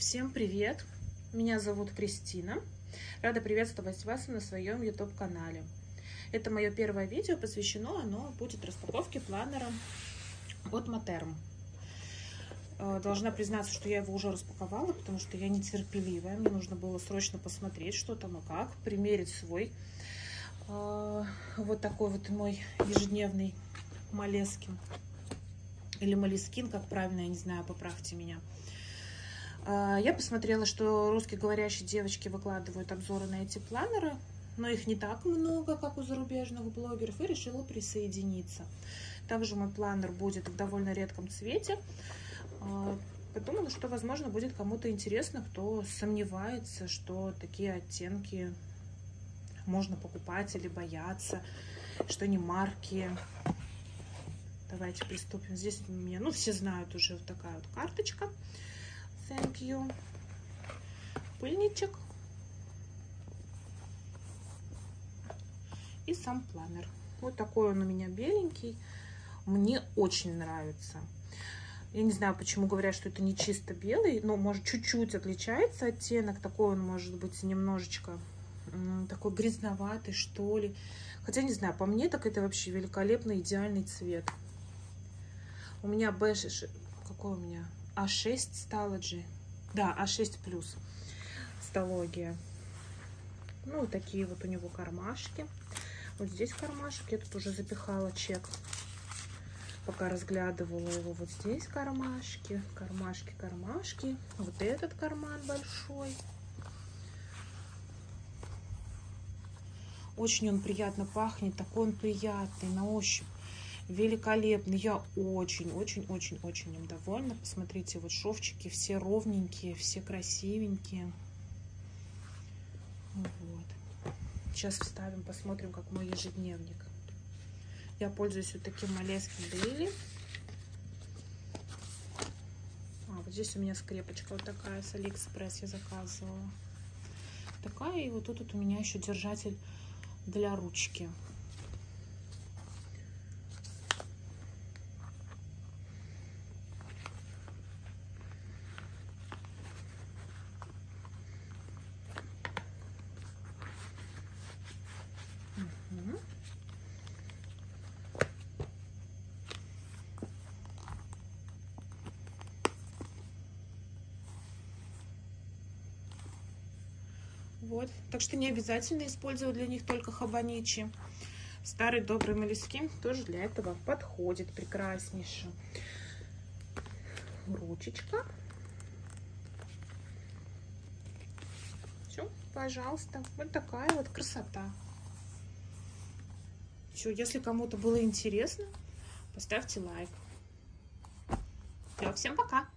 Всем привет! Меня зовут Кристина. Рада приветствовать вас на своем YouTube-канале. Это мое первое видео, посвящено оно будет распаковке планера от Матерм. Э, должна признаться, что я его уже распаковала, потому что я нетерпеливая. Мне нужно было срочно посмотреть, что там и как, примерить свой. Э, вот такой вот мой ежедневный Малескин. Или Малескин, как правильно, я не знаю, поправьте меня. А, я посмотрела, что русскоговорящие девочки выкладывают обзоры на эти планеры, но их не так много, как у зарубежных блогеров, и решила присоединиться. Также мой планер будет в довольно редком цвете. А, подумала, что, возможно, будет кому-то интересно, кто сомневается, что такие оттенки можно покупать или бояться, что не марки. Давайте приступим. Здесь у меня, ну, все знают уже вот такая вот карточка. Thank you. Пыльничек. И сам планер. Вот такой он у меня беленький. Мне очень нравится. Я не знаю, почему говорят, что это не чисто белый, но может чуть-чуть отличается оттенок. Такой он может быть немножечко такой грязноватый, что ли. Хотя, не знаю, по мне так это вообще великолепный, идеальный цвет. У меня бэш... Какой у меня? А6 Сталоджи. Да, А6 плюс стология. Ну, такие вот у него кармашки. Вот здесь кармашек. Я тут уже запихала чек. Пока разглядывала его. Вот здесь кармашки. Кармашки, кармашки. Вот этот карман большой. Очень он приятно пахнет. Такой он приятный на ощупь великолепный. Я очень-очень-очень-очень им довольна. Посмотрите, вот шовчики все ровненькие, все красивенькие. Вот. Сейчас вставим, посмотрим, как мой ежедневник. Я пользуюсь вот таким Moleskine Daily. А, вот здесь у меня скрепочка вот такая с Алиэкспресс я заказывала. Такая, и вот тут вот у меня еще держатель для ручки. Вот. Так что не обязательно использовать для них только хабаничи. Старый добрый малискин тоже для этого подходит прекраснейше. Ручечка. Все, пожалуйста. Вот такая вот красота. Все, если кому-то было интересно, поставьте лайк. Все, всем пока!